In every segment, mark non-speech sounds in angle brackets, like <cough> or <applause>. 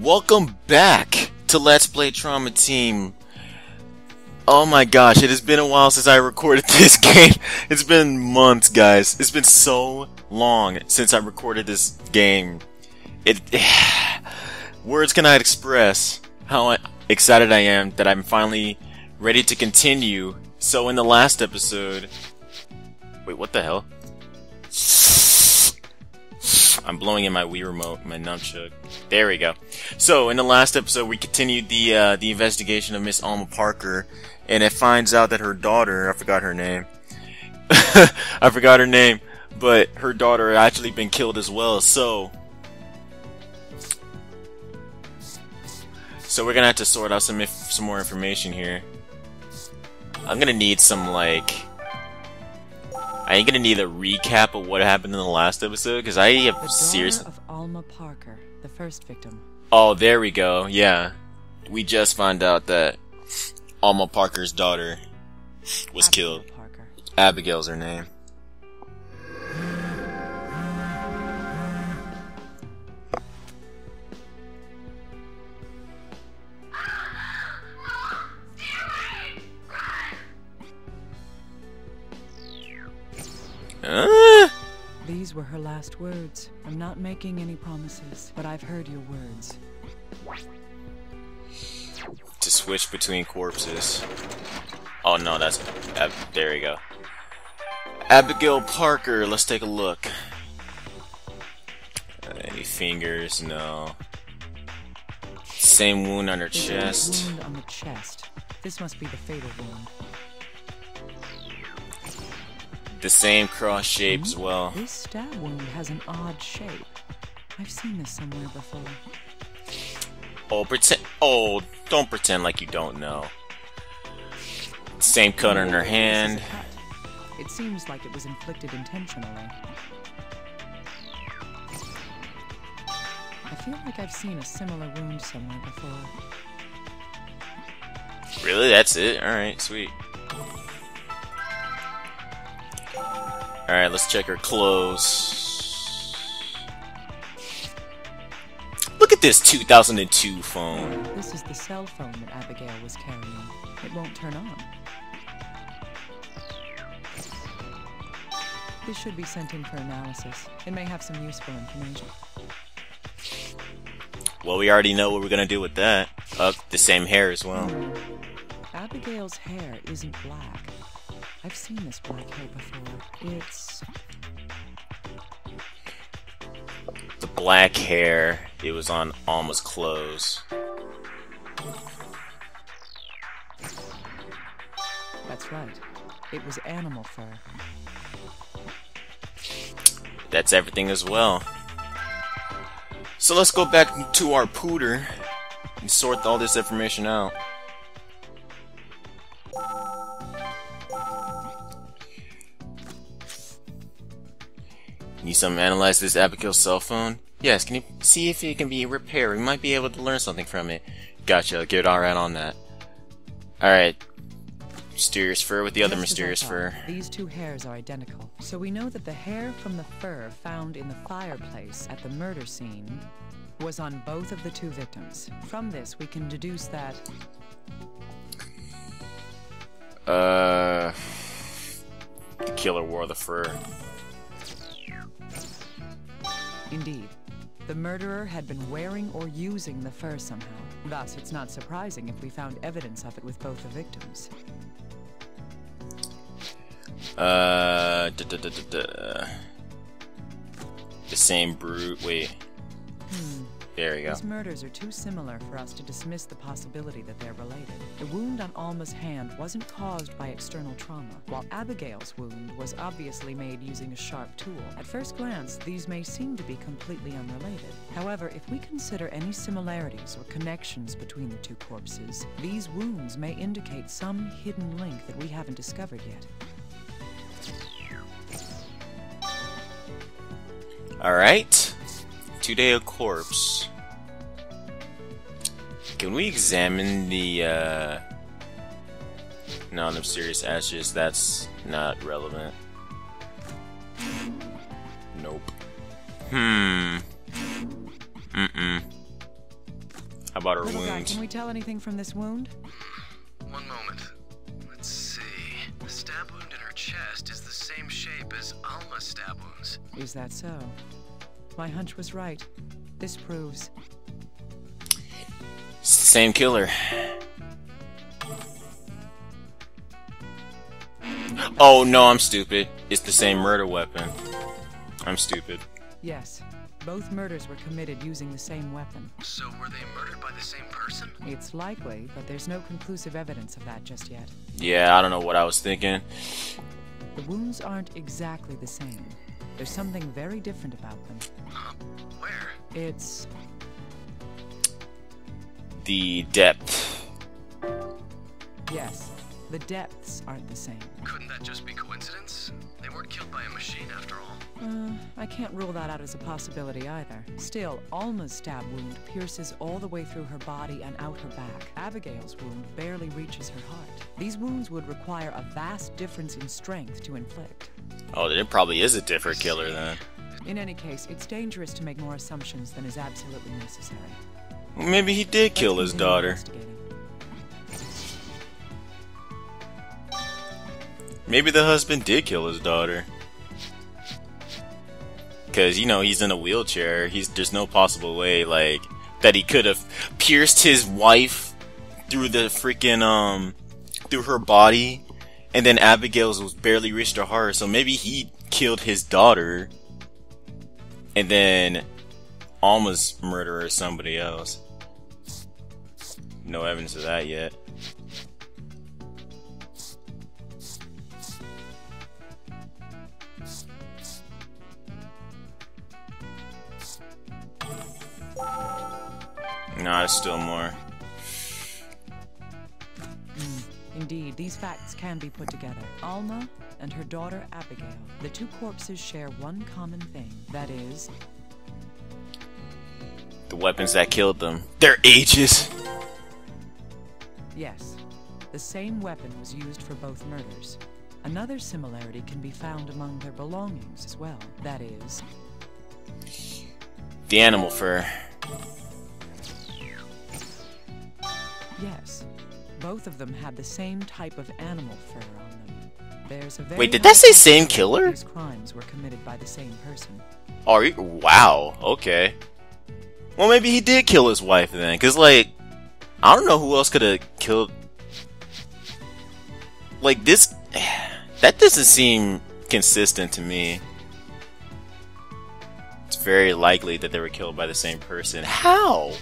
Welcome back to Let's Play Trauma Team. Oh my gosh, it has been a while since I recorded <laughs> this game. It's been months, guys. It's been so long since I recorded this game. It <sighs> words cannot express how excited I am that I'm finally ready to continue. So in the last episode, wait, what the hell? I'm blowing in my Wii remote, my nunchuk. There we go. So, in the last episode, we continued the uh, the investigation of Miss Alma Parker, and it finds out that her daughter, I forgot her name, <laughs> I forgot her name, but her daughter had actually been killed as well. So, so we're gonna have to sort out some some more information here. I'm gonna need some like I ain't gonna need a recap of what happened in the last episode because I have the seriously. of Alma Parker, the first victim. Oh, there we go. Yeah, we just found out that Alma Parker's daughter was Abigail killed. Parker. Abigail's her name. Were her last words. I'm not making any promises, but I've heard your words. to switch between corpses. Oh no, that's Ab there we go. Abigail Parker. Let's take a look. Uh, Any fingers? No. Same wound on her chest. wound on the chest. This must be the fatal wound. The same cross shape as well. This stab wound has an odd shape. I've seen this somewhere before. Oh, pretend. Oh, don't pretend like you don't know. Same cut on her hand. It seems like it was inflicted intentionally. I feel like I've seen a similar wound somewhere before. Really? That's it? Alright, sweet. Alright, let's check her clothes. Look at this 2002 phone. This is the cell phone that Abigail was carrying. It won't turn on. This should be sent in for analysis. It may have some useful information. Well, we already know what we're gonna do with that. Uh, the same hair as well. Abigail's hair isn't black. I've seen this black hair before. It's The black hair, it was on Alma's clothes. that's right. It was animal fur. That's everything as well. So let's go back to our pooter and sort all this information out. Need some analyze this Abigail's cell phone? Yes, can you see if it can be repaired? We might be able to learn something from it. Gotcha, get alright on that. Alright. Mysterious fur with the other mysterious fur. These two hairs are identical. So we know that the hair from the fur found in the fireplace at the murder scene was on both of the two victims. From this, we can deduce that Uh, the killer wore the fur. Indeed. The murderer had been wearing or using the fur somehow. Thus, it's not surprising if we found evidence of it with both the victims. Uh, da, da, da, the same brute. Wait, Hmm. There we go. These murders are too similar for us to dismiss the possibility that they're related. The wound on Alma's hand wasn't caused by external trauma, while Abigail's wound was obviously made using a sharp tool. At first glance, these may seem to be completely unrelated. However, if we consider any similarities or connections between the two corpses, these wounds may indicate some hidden link that we haven't discovered yet. All right, two-day a corpse. Can we examine the? uh... No, no serious ashes. That's not relevant. Nope. Hmm. Mm-mm. How about her Little guy, can we tell anything from this wound? One moment. Let's see. The stab wound in her chest is the same shape as Alma's stab wounds. Is that so? My hunch was right. This proves. Same killer. Oh no, I'm stupid. It's the same murder weapon. I'm stupid. Yes. Both murders were committed using the same weapon. So were they murdered by the same person? It's likely, but there's no conclusive evidence of that just yet. Yeah, I don't know what I was thinking. The wounds aren't exactly the same. There's something very different about them. Huh? Where? It's. The depth. Yes. The depths aren't the same. Couldn't that just be coincidence? They weren't killed by a machine after all. Uh, I can't rule that out as a possibility either. Still, Alma's stab wound pierces all the way through her body and out her back. Abigail's wound barely reaches her heart. These wounds would require a vast difference in strength to inflict. Oh, there probably is a different killer then. In any case, it's dangerous to make more assumptions than is absolutely necessary. Maybe he did kill Let's his daughter. Maybe the husband did kill his daughter. Cause you know he's in a wheelchair. He's there's no possible way like that he could have pierced his wife through the freaking um through her body, and then Abigail's was barely reached her heart. So maybe he killed his daughter, and then Alma's murderer is somebody else. No evidence of that yet. Nah, there's still more. Indeed, these facts can be put together. Alma and her daughter Abigail. The two corpses share one common thing. That is, The weapons that killed them. Their ages. yes, the same weapon was used for both murders. Another similarity can be found among their belongings as well. That is, The animal fur. yes, both of them had the same type of animal fur on them. There's a very Wait, did that say same killer? These crimes were committed by the same person. Oh, you- wow. Okay. Well, maybe he did kill his wife then, cause like, I don't know who else could have killed. Like this, <sighs> that doesn't seem consistent to me. It's very likely that they were killed by the same person. How?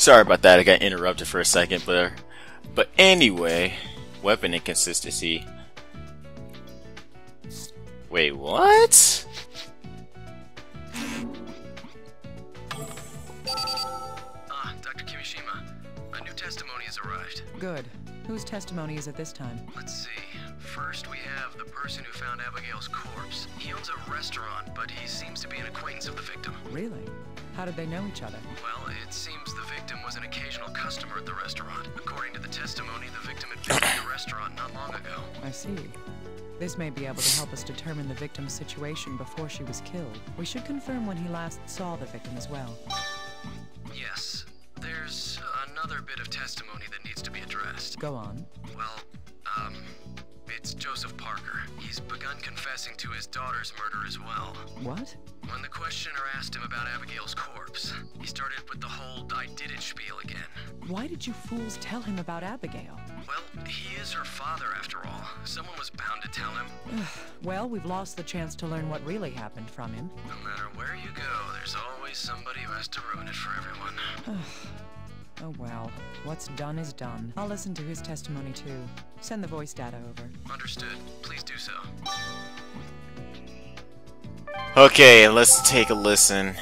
Sorry about that. I got interrupted for a second, but but anyway, weapon inconsistency. Wait, what? Ah, Dr. Kimishima. A new testimony has arrived. Good. Whose testimony is it this time? Let's see. First, we have the person who found Abigail's corpse. He owns a restaurant, but he seems to be an acquaintance of the victim. Really? How did they know each other? Well, it seems the victim was an occasional customer at the restaurant. According to the testimony, the victim had visited the <coughs> restaurant not long ago. I see. This may be able to help us determine the victim's situation before she was killed. We should confirm when he last saw the victim as well. Yes. There's another bit of testimony that needs to be addressed. Go on. Well, um, it's Joseph Parker. He's begun confessing to his daughter's murder as well. What? When the questioner asked him about Abigail's corpse, he started with the whole I did it spiel again. Why did you fools tell him about Abigail? Well, he is her father after all. Someone was bound to tell him. Well, we've lost the chance to learn what really happened from him. No matter where you go, there's always somebody who has to ruin it for everyone. Oh well. What's done is done. I'll listen to his testimony too. Send the voice data over. Understood. Please do so. Okay, let's take a listen.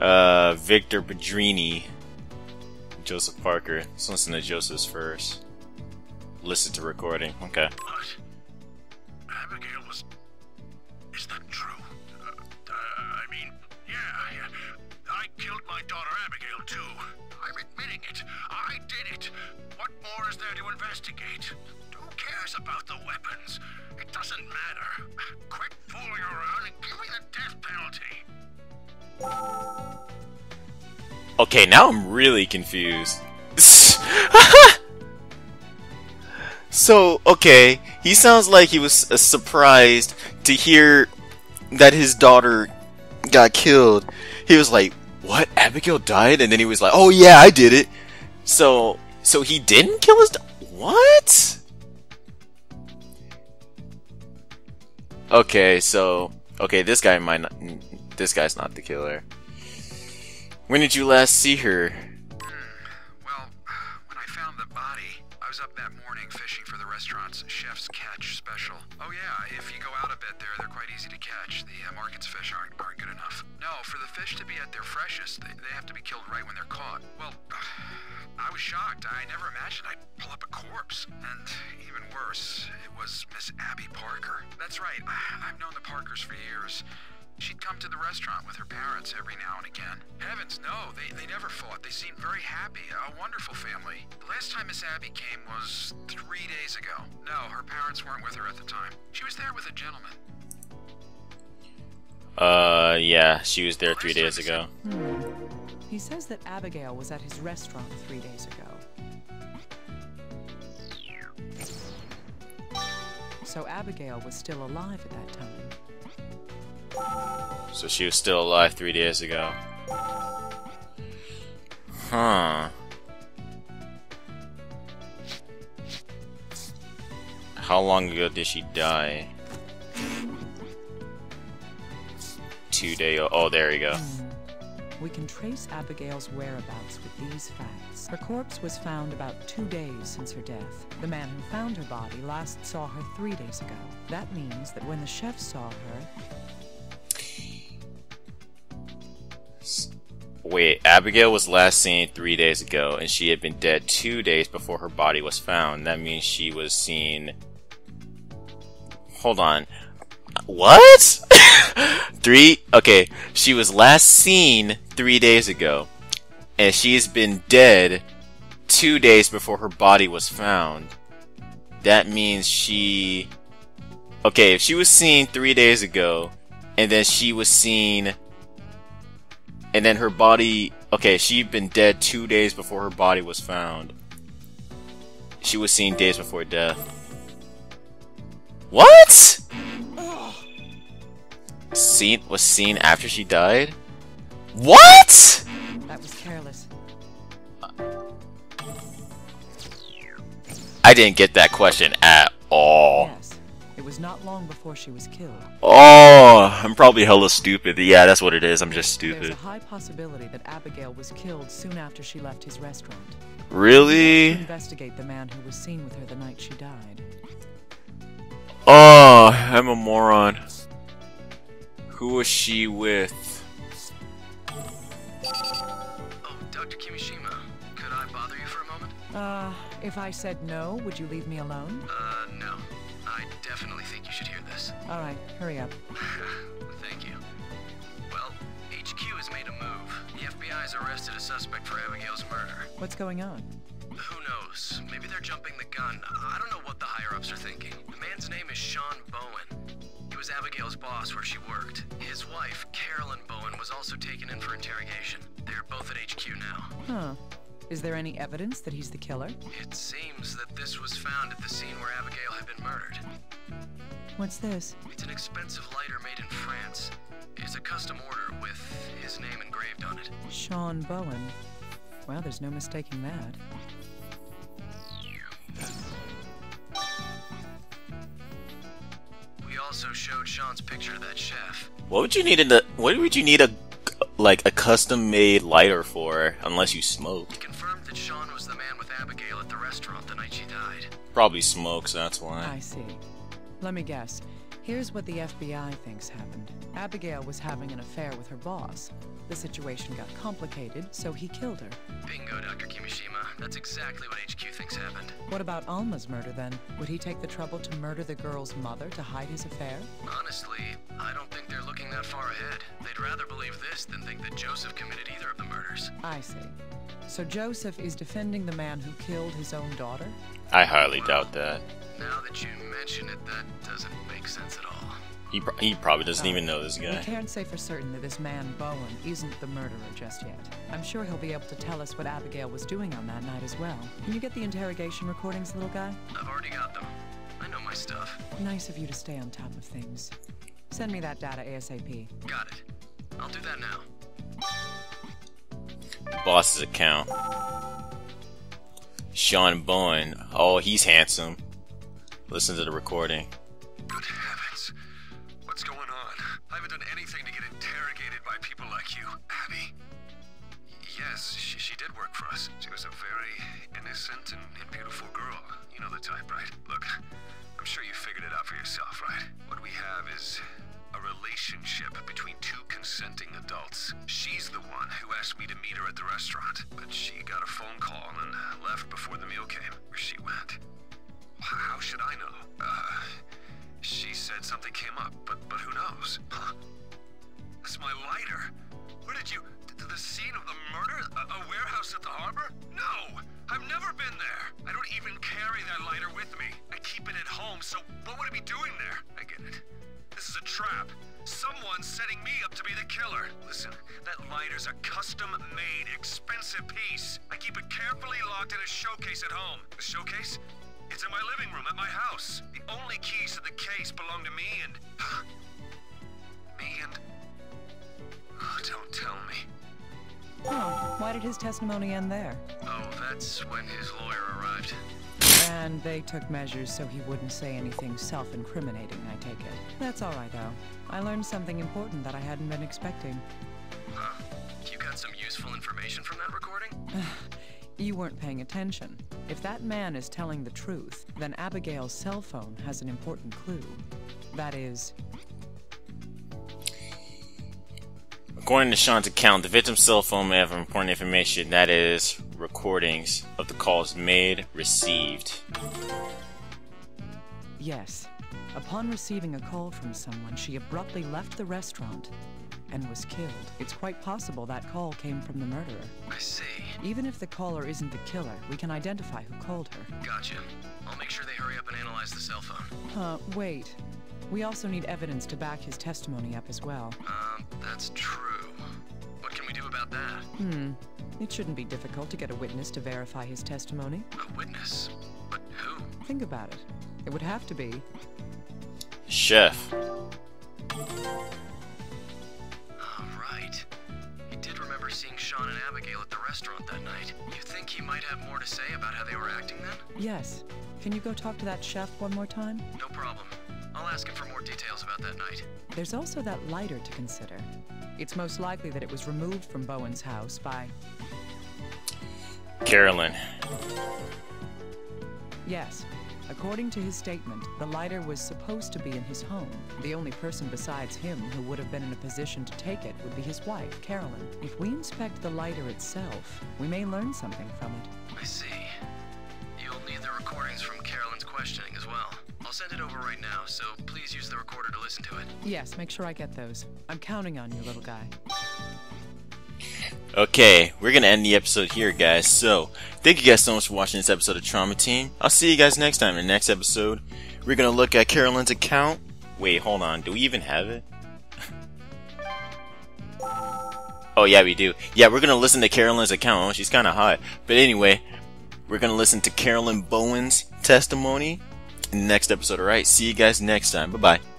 Uh, Victor Pedrini, Joseph Parker. Let's listen to Joseph's first. Listen to recording. Okay. What? Abigail was. Is that true? Uh, uh, I mean, yeah, I, I killed my daughter Abigail too. I'm admitting it. I did it. What more is there to investigate? Cares about the weapons? It doesn't matter. Quit fooling around and give me the death penalty. Okay, now I'm really confused. <laughs> so, okay, he sounds like he was uh, surprised to hear that his daughter got killed. He was like, "What? Abigail died?" And then he was like, "Oh yeah, I did it." So, so he didn't kill his. what? Okay, so okay, this guy might not. This guy's not the killer. When did you last see her? Well, when I found the body, I was up that morning fishing for the restaurant's chef's catch special. Oh yeah, if you go out a bit there, they're quite easy to catch. The uh, market's fish aren't, aren't good enough. No, for the fish to be at their freshest, they, they have to be killed right when they're caught. Well, <sighs> I was shocked. I never imagined I'd pull up a corpse. And even worse, it was Miss Abby Parker. That's right, <sighs> I've known the Parkers for years. She'd come to the restaurant with her parents every now and again. Heavens, no, they, they never fought. They seemed very happy. A wonderful family. The last time Miss Abby came was three days ago. No, her parents weren't with her at the time. She was there with a gentleman. Uh, yeah, she was there three days ago. Hmm. He says that Abigail was at his restaurant three days ago. So Abigail was still alive at that time. So she was still alive three days ago. Huh. How long ago did she die? Two day. Oh, there you go. We can trace Abigail's whereabouts with these facts. Her corpse was found about two days since her death. The man who found her body last saw her three days ago. That means that when the chef saw her, Wait, Abigail was last seen three days ago, and she had been dead two days before her body was found. That means she was seen. Hold on. What? <laughs> three? Okay, she was last seen three days ago, and she's been dead two days before her body was found. That means she. Okay, if she was seen three days ago, and then she was seen and then her body okay she'd been dead two days before her body was found. She was seen days before death. What? Seen was seen after she died? What? That was careless. i didn't get that question at all. It was not long before she was killed. oh i'm probably hella stupid yeah that's what it is i'm just stupid. There's stupid a high possibility that Abigail was killed soon after she left his restaurant. Really investigate the man who was seen with her the night she died. Oh, I'm a moron. Who was she with? Oh, Dr. Kimishima, could I bother you for a moment? Uh, if I said no, would you leave me alone? Uh, no. I definitely think you should hear this. All right, hurry up. <laughs> Thank you. Well, HQ has made a move. The FBI has arrested a suspect for Abigail's murder. What's going on? Who knows? Maybe they're jumping the gun. I don't know what the higher ups are thinking. The man's name is Sean Bowen. He was Abigail's boss where she worked. His wife, Carolyn Bowen, was also taken in for interrogation. They're both at HQ now. Huh. Is there any evidence that he's the killer? It seems that this was found at the scene where Abigail had been murdered. What's this? It's an expensive lighter made in France. It's a custom order with his name engraved on it. Sean Bowen. Well, there's no mistaking that. We also showed Sean's picture to that chef. What would you need a what would you need a like a custom made lighter for unless you smoke? Confirmed that Sean was the man with Abigail at the restaurant the night she died. Probably smokes, that's why. I see. Let me guess. Here's what the FBI thinks happened. Abigail was having an affair with her boss. The situation got complicated, so he killed her. Bingo, Dr. Kimishima. That's exactly what HQ thinks happened. What about Alma's murder then? Would he take the trouble to murder the girl's mother to hide his affair? Honestly, I don't think they're looking that far ahead. They'd rather believe this than think that Joseph committed either of the murders. I see. So Joseph is defending the man who killed his own daughter? I highly doubt that. Now that you mention it, that doesn't make sense at all. He, pro- he probably doesn't Oh. even know this guy. We guy. can't say for certain that this man, Bowen, isn't the murderer just yet. I'm sure he'll be able to tell us what Abigail was doing on that night as well. Can you get the interrogation recordings, little guy? I've already got them. I know my stuff. Nice of you to stay on top of things. Send me that data ASAP. Got it. I'll do that now. Boss's account. Sean Bowen. Oh, he's handsome. Listen to the recording. By people like you. Abby? Yes, she, she did work for us. She was a very innocent and, and beautiful girl. You know the type, right? Look, I'm sure you figured it out for yourself, right? What we have is a relationship between two consenting adults. She's the one who asked me to meet her at the restaurant, but she got a phone call and left before the meal came. Where she went. How should I know? Uh, she said something came up, but but who knows? Huh? That's my lighter. Where did you? To the scene of the murder? A, a warehouse at the harbor? No! I've never been there. I don't even carry that lighter with me. I keep it at home, so what would it be doing there? I get it. This is a trap. Someone's setting me up to be the killer. Listen, that lighter's a custom-made, expensive piece. I keep it carefully locked in a showcase at home. The showcase? It's in my living room at my house. The only keys to the case belong to me and... <sighs> me and... Oh, don't tell me. Oh, why did his testimony end there? Oh, that's when his lawyer arrived. And they took measures so he wouldn't say anything self-incriminating, I take it. That's all right, though. I learned something important that I hadn't been expecting. Huh. You got some useful information from that recording? <sighs> You weren't paying attention. If that man is telling the truth, then Abigail's cell phone has an important clue. That is, According to Sean's account, the victim's cell phone may have important information, that is, recordings of the calls made, received. yes. Upon receiving a call from someone, she abruptly left the restaurant and was killed. It's quite possible that call came from the murderer. I see. Even if the caller isn't the killer, we can identify who called her. Gotcha. I'll make sure they hurry up and analyze the cell phone. Huh, wait. We also need evidence to back his testimony up as well. Um, that's true. That? Hmm. It shouldn't be difficult to get a witness to verify his testimony. A witness? But who? Think about it. It would have to be. Chef. Oh, right. He did remember seeing Sean and Abigail at the restaurant that night. You think he might have more to say about how they were acting then? Yes. Can you go talk to that chef one more time? No problem. I'll ask him for more details about that night. There's also that lighter to consider. It's most likely that it was removed from Bowen's house by. Carolyn. Yes. According to his statement, the lighter was supposed to be in his home. The only person besides him who would have been in a position to take it would be his wife, Carolyn. If we inspect the lighter itself, we may learn something from it. I see. You'll need the recordings from Carolyn's questioning as well. I'll send it over right now, so please use the recorder to listen to it. Yes, make sure I get those. I'm counting on you, little guy. Okay, we're gonna end the episode here, guys. So, thank you guys so much for watching this episode of Trauma Team. I'll see you guys next time. In the next episode, we're gonna look at Carolyn's account. Wait, hold on. Do we even have it? <laughs> oh, yeah, we do. Yeah, we're gonna listen to Carolyn's account. Oh, she's kinda hot. But anyway, we're gonna listen to Carolyn Bowen's testimony in the next episode, alright? See you guys next time. Bye bye.